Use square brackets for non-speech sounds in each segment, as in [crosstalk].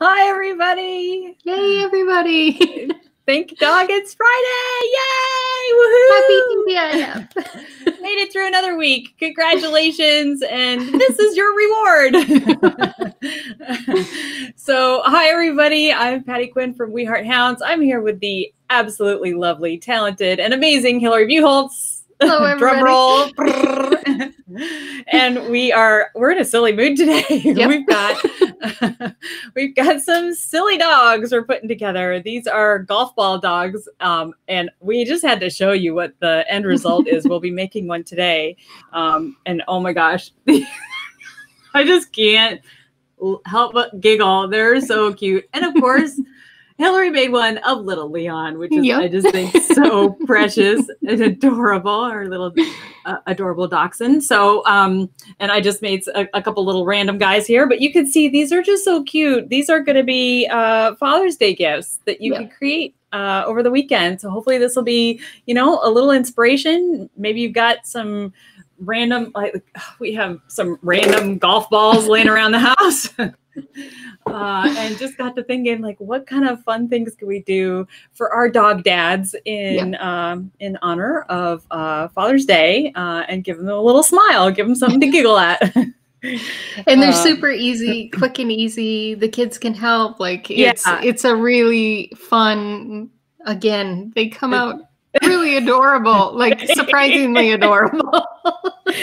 Hi, everybody. Yay, everybody. [laughs] Thank dog it's Friday. Yay! Woohoo! Happy [laughs] [laughs] Made it through another week. Congratulations. And this is your reward. so, hi, everybody. I'm Patty Quinn from We Heart Hounds. I'm here with the absolutely lovely, talented, and amazing Hillary Buholtz. Hello, [laughs] everybody. Drum roll. [laughs] [laughs] and we are we're in a silly mood today. Yep. We've got we've got some silly dogs we're putting together. These are golf ball dogs, um, and we just had to show you what the end result is. We'll be making one today, um, and oh my gosh, I just can't help but giggle. They're so cute, and of course. Hillary made one of little Leon, which is Yep. I just think so [laughs] precious and adorable. Our little uh, adorable dachshund. So, um, and I just made a, a couple little random guys here, but you can see these are just so cute. These are going to be uh, Father's Day gifts that you Yeah. can create uh, over the weekend. So hopefully this will be, you know, a little inspiration. Maybe you've got some random, like we have some random golf balls laying around the house. [laughs] Uh, and just got to thinking like what kind of fun things can we do for our dog dads in um, in honor of uh, Father's Day uh, and give them a little smile, give them something to [laughs] giggle at. And they're Uh, super easy, quick and easy. The kids can help. Like Yeah. it's it's a really fun again, they come out really adorable, like [laughs] surprisingly adorable.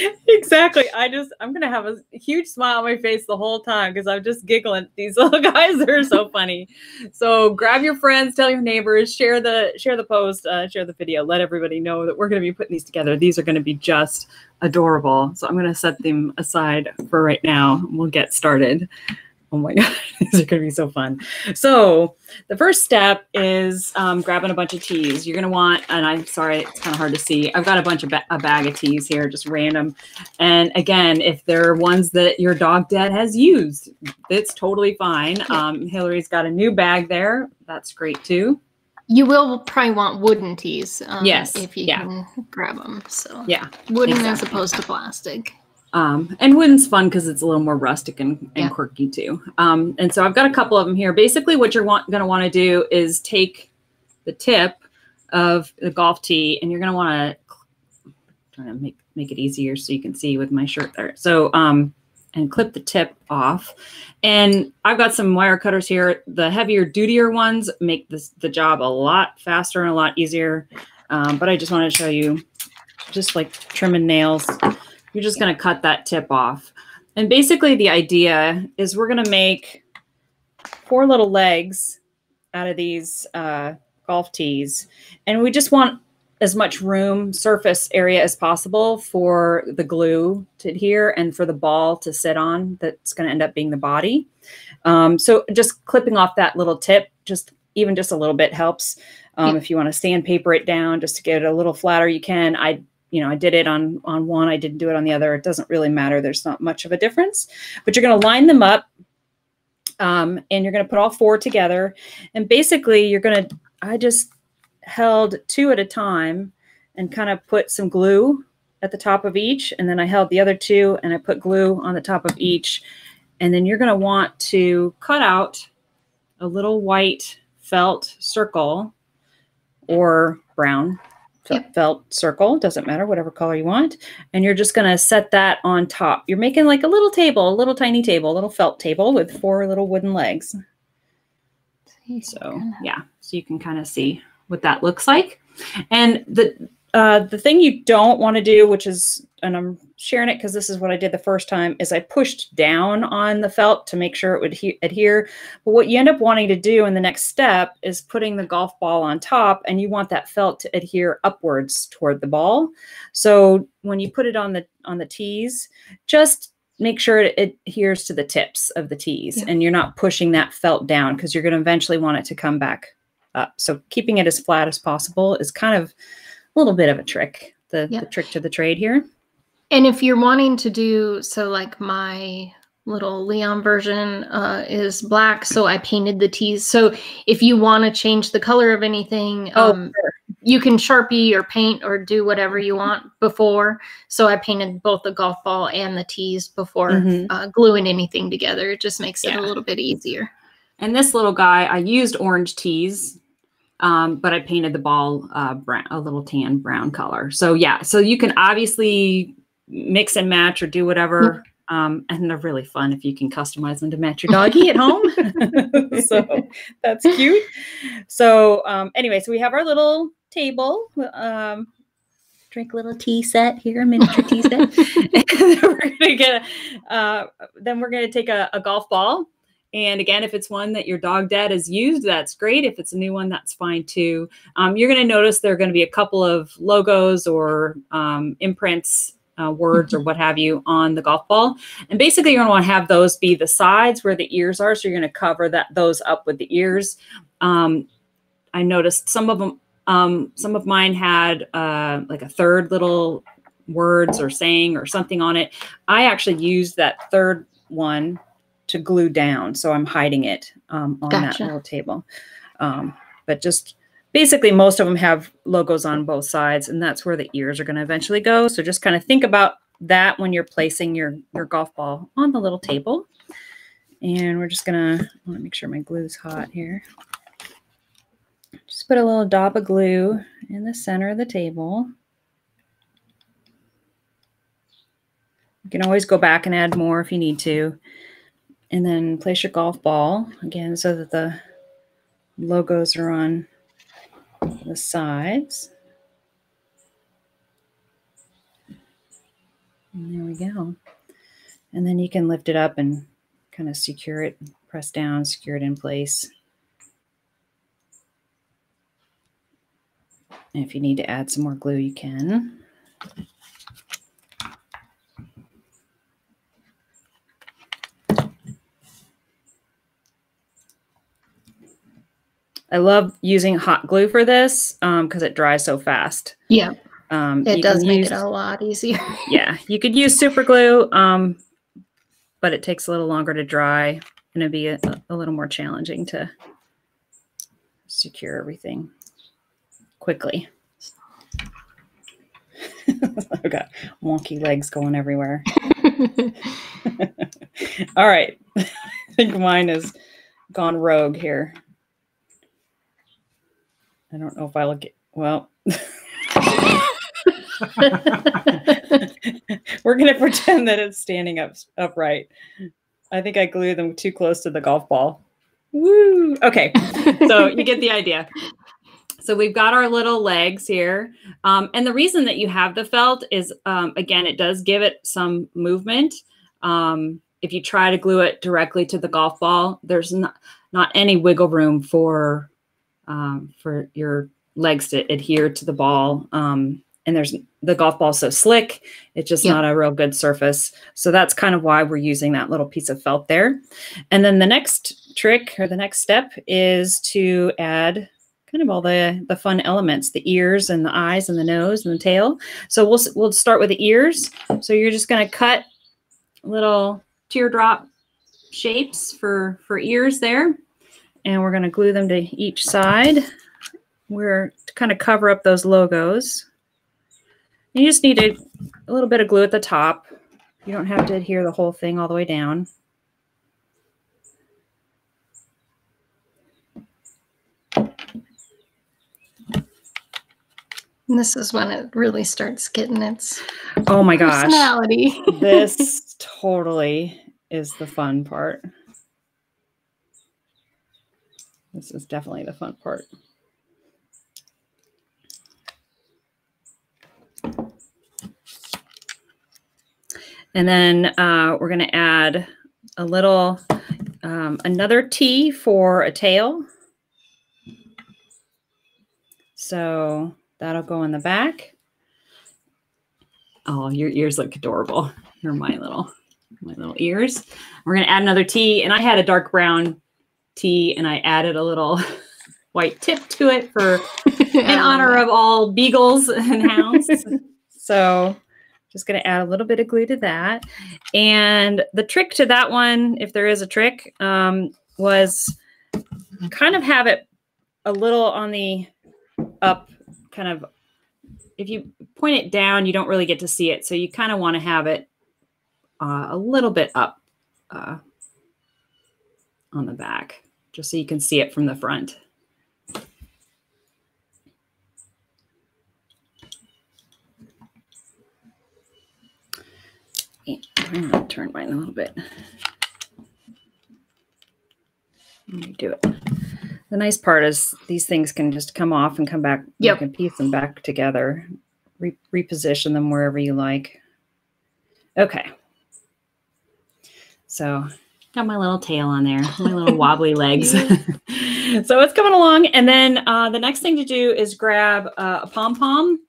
[laughs] exactly. I just I'm gonna have a huge smile on my face the whole time because I'm just giggling. These [laughs] little guys are so funny. So grab your friends, tell your neighbors, share the share the post, uh, share the video, let everybody know that we're gonna be putting these together. These are gonna be just adorable. So I'm gonna set them aside for right now. We'll get started. [laughs] Oh my god, [laughs] these are gonna be so fun. So the first step is um, grabbing a bunch of tees. You're gonna want, and I'm sorry, it's kind of hard to see. I've got a bunch of ba- a bag of tees here, just random. And again, if they're ones that your dog dad has used, it's totally fine. Um, Hillary's got a new bag there. That's great too. You will probably want wooden tees. Um, Yes, If you yeah. can grab them. So Yeah. wooden as opposed to plastic. Um, and wooden's fun because it's a little more rustic and, and Yeah. quirky too. Um, and so I've got a couple of them here. Basically, what you're want, going to want to do is take the tip of the golf tee, and you're going to want to trying to make make it easier so you can see with my shirt there. So um, and clip the tip off. And I've got some wire cutters here. The heavier, dutier ones make this the job a lot faster and a lot easier. Um, but I just wanted to show you, just like trimming nails you're just going to cut that tip off. And basically, the idea is we're going to make four little legs out of these uh, golf tees. And we just want as much room, surface area as possible for the glue to adhere and for the ball to sit on. That's going to end up being the body. Um, so just clipping off that little tip, just even just a little bit helps. Um, Yeah. If you want to sandpaper it down just to get it a little flatter, you can. I you know, I did it on on one, I didn't do it on the other. It doesn't really matter. There's not much of a difference. But you're going to line them up, um, and you're going to put all four together. And basically, you're going to. I just held two at a time, and kind of put some glue at the top of each, and then I held the other two, and I put glue on the top of each. And then you're going to want to cut out a little white felt circle or brown Yep. felt circle doesn't matter whatever color you want and you're just going to set that on top. You're making like a little table a little tiny table a little felt table with four little wooden legs. So yeah so you can kind of see what that looks like. And the uh, the thing you don't want to do which is and i'm sharing it because this is what i did the first time is i pushed down on the felt to make sure it would adhere. But what you end up wanting to do in the next step is putting the golf ball on top and you want that felt to adhere upwards toward the ball. So when you put it on the on the tees just make sure it adheres to the tips of the tees Yeah. and you're not pushing that felt down because you're going to eventually want it to come back up. So keeping it as flat as possible is kind of little bit of a trick the, Yeah. the trick to the trade here And if you're wanting to do so, like my little Leon version uh, is black, so I painted the tees. So if you want to change the color of anything, Oh, um, you can sharpie or paint or do whatever you want before. So I painted both the golf ball and the tees before Mhm. uh, gluing anything together. It just makes it a little bit easier. And this little guy, I used orange tees, um, but I painted the ball uh, brown, a little tan brown color. So yeah, so you can obviously mix and match or do whatever. Um, and they're really fun if you can customize them to match your doggy at home. [laughs] [laughs] so that's cute. So um, anyway, so we have our little table. Um, drink a little tea set here, a miniature tea set. [laughs] and then we're gonna get a, uh, then we're gonna take a, a golf ball. And again, if it's one that your dog dad has used, that's great. If it's a new one, that's fine too. Um, you're going to notice there are going to be a couple of logos or um, imprints uh, words or [laughs] what have you on the golf ball. And basically, you're going to want to have those be the sides where the ears are. So you're going to cover that those up with the ears. Um, I noticed some of them, um, some of mine had uh, like a third little words or saying or something on it. I actually used that third one to glue down, so I'm hiding it um, on Gotcha. that little table. Um, but just basically most of them have logos on both sides and that's where the ears are going to eventually go. So just kind of think about that when you're placing your your golf ball on the little table. And we're just going to want to make sure my glue's hot here. Just put a little dab of glue in the center of the table. You can always go back and add more if you need to and then place your golf ball again so that the logos are on the sides. And there we go. And then you can lift it up and kind of secure it, press down, secure it in place. And if you need to add some more glue, you can. I love using hot glue for this because it dries so fast. Yeah, Um, it does make use- it a lot easier. [laughs] yeah, you could use super glue, um, but it takes a little longer to dry and it'd be a, a little more challenging to secure everything quickly. [laughs] I've got wonky legs going everywhere. [laughs] All right. I think mine has gone rogue here. I don't know if I'll get, well, [laughs] we're going to pretend that it's standing up upright. I think I glued them too close to the golf ball. Woo! Okay. So you get the idea. So we've got our little legs here. Um, and the reason that you have the felt is, um, again, it does give it some movement. Um, if you try to glue it directly to the golf ball, there's not, not any wiggle room for um, for your legs to adhere to the ball. Um, and there's the golf ball so slick, it's just Yep. not a real good surface. So that's kind of why we're using that little piece of felt there. And then the next trick or the next step is to add kind of all the the fun elements, the ears and the eyes and the nose and the tail. So we'll we'll start with the ears. So you're just going to cut little teardrop shapes for for ears there and we're going to glue them to each side. We're to kind of cover up those logos. You just need a, a little bit of glue at the top. You don't have to adhere the whole thing all the way down. And this is when it really starts getting its Oh my gosh. personality. [laughs] this totally is the fun part. This is definitely the fun part. And then uh, we're going to add a little, um, another tee for a tail. So that'll go in the back. Oh, your ears look adorable. You're my little, my little ears. We're gonna add another tee, and I had a dark brown tee, and I added a little [laughs] white tip to it for [laughs] in honor of all beagles and hounds. [laughs] so just going to add a little bit of glue to that. And the trick to that one, if there is a trick, um, was kind of have it a little on the up, kind of, if you point it down, you don't really get to see it. So you kind of want to have it uh, a little bit up uh, on the back just so you can see it from the front. I'm going to turn mine a little bit. Let me do it. The nice part is these things can just come off and come back. Yep. You can piece them back together, re reposition them wherever you like. Okay. So got my little tail on there, my little [laughs] wobbly legs. [laughs] so it's coming along. And then uh, the next thing to do is grab uh, a pom-pom.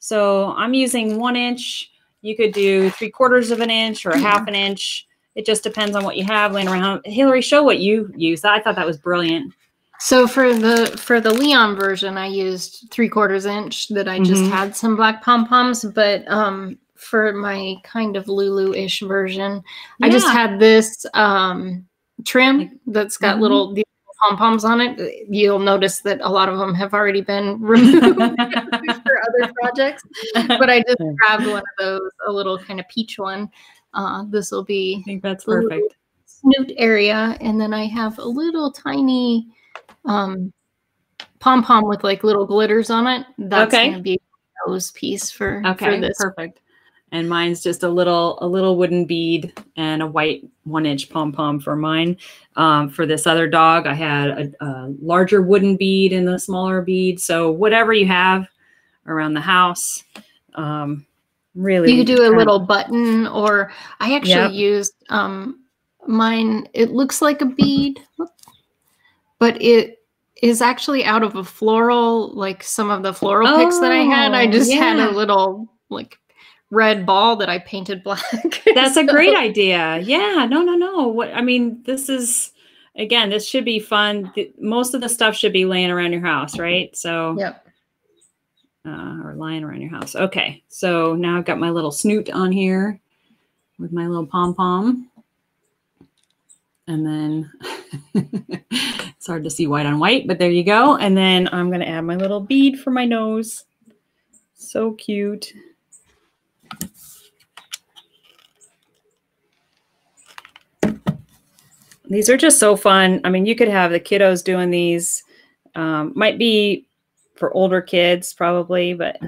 So I'm using one inch. You could do three quarters of an inch or a half an inch. It just depends on what you have laying around. Hillary, show what you use. I thought that was brilliant. So for the for the Leon version, I used three quarters inch that I just Mhm. had some black pom poms, but um, for my kind of Lulu ish version, I just had this um, trim that's got Mhm. little pom poms on it. You'll notice that a lot of them have already been [laughs] removed for other [laughs] projects, but I just grabbed one of those, a little kind of peach one. Uh, this will be I think that's perfect. snoot area and then i have a little tiny um pom pom with like little glitters on it that's Okay. gonna be a nose piece for Okay, for this perfect. And mine's just a little a little wooden bead and a white one inch pom pom for mine. Um, for this other dog, I had a, a larger wooden bead and a smaller bead. So whatever you have around the house, um, really. you do a of- little button or i actually Yep. used um mine it looks like a bead but it is actually out of a floral like some of the floral picks that i had i Oh, just had a little like red ball that i painted [laughs] black [laughs] That's a great idea. Yeah, no, no, no. What I mean, this is again, this should be fun. Th- Most of the stuff should be laying around your house, right? So yep uh, or lying around your house. Okay, so now I've got my little snoot on here with my little pom pom. And then [laughs] it's hard to see white on white, but there you go. And then I'm going to add my little bead for my nose. So cute. These are just so fun. I mean, you could have the kiddos doing these. Um, might be for older kids, probably, but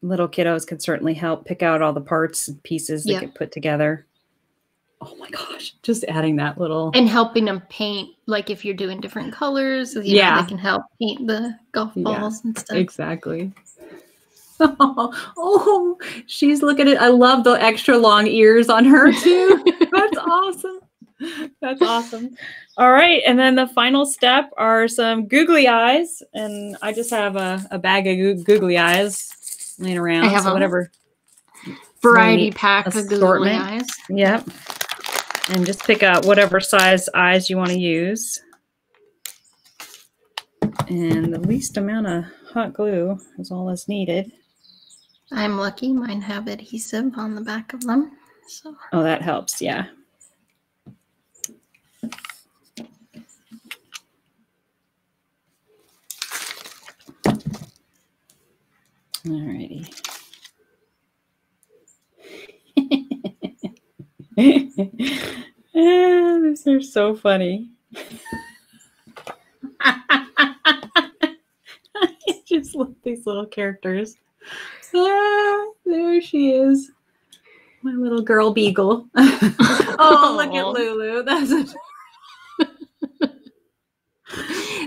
little kiddos can certainly help pick out all the parts and pieces that Yeah. get put together. Oh my gosh, just adding that little. and helping them paint like if you're doing different colors you know, Yeah. they can help paint the golf Yeah, balls and stuff Exactly. [laughs] Oh, she's looking at I love the extra long ears on her too. [laughs] That's awesome. [laughs] That's awesome. All right. And then the final step are some googly eyes. And I just have a, a bag of googly eyes laying around. I have so a- whatever. variety pack of googly eyes Yep. And just pick out whatever size eyes you want to use. And the least amount of hot glue is all that's needed. i'm lucky mine have adhesive on the back of them so Oh, that helps. Yeah. Alrighty. ah, [laughs] these are so funny. [laughs] I just love these little characters. Ah, there she is. My little girl beagle. [laughs] oh, look at Lulu. That's a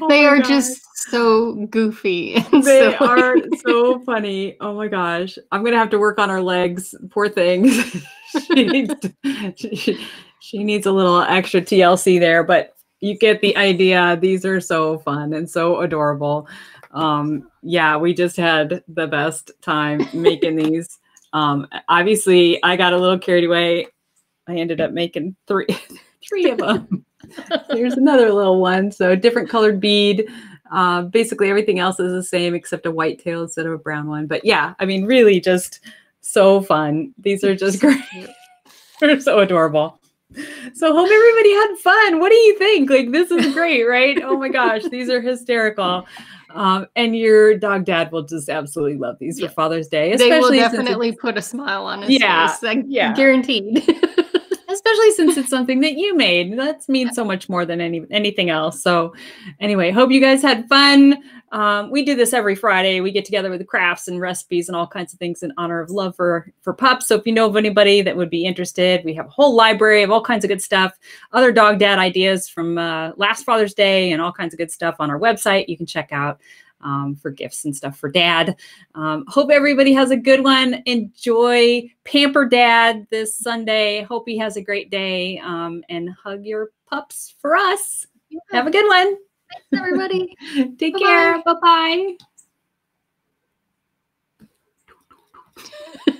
Oh they are gosh. just so goofy [laughs] They silly. [laughs] are so funny. Oh my gosh. I'm gonna have to work on her legs. Poor thing. [laughs] she, needs to- she, she needs a little extra TLC there, but you get the idea. These are so fun and so adorable. Um, yeah, we just had the best time making these. Um, obviously, I got a little carried away. I ended up making three, three of them. Here's another little one. So different colored bead. Uh, basically, everything else is the same except a white tail instead of a brown one. But yeah, I mean, really just so fun. These are just [laughs] great. They're so adorable. So hope everybody had fun. What do you think? Like this is great, right? Oh my gosh, these are hysterical. Um, and your dog dad will just absolutely love these Yeah. for Father's Day, they will especially since it's- definitely put a smile on his Yeah, face. I yeah. guaranteed. [laughs] especially since it's something that you made. That means so much more than any anything else. So, anyway, hope you guys had fun. Um, we do this every Friday. We get together with crafts and recipes and all kinds of things in honor of love for for pups. So if you know of anybody that would be interested, we have a whole library of all kinds of good stuff, other dog dad ideas from uh, last Father's Day, and all kinds of good stuff on our website. You can check out um, for gifts and stuff for dad. Um, hope everybody has a good one. Enjoy Pamper Dad this Sunday. Hope he has a great day um, and hug your pups for us. Yeah. Have a good one. Thanks, everybody. [laughs] Take Bye-bye. care. Bye bye. [laughs]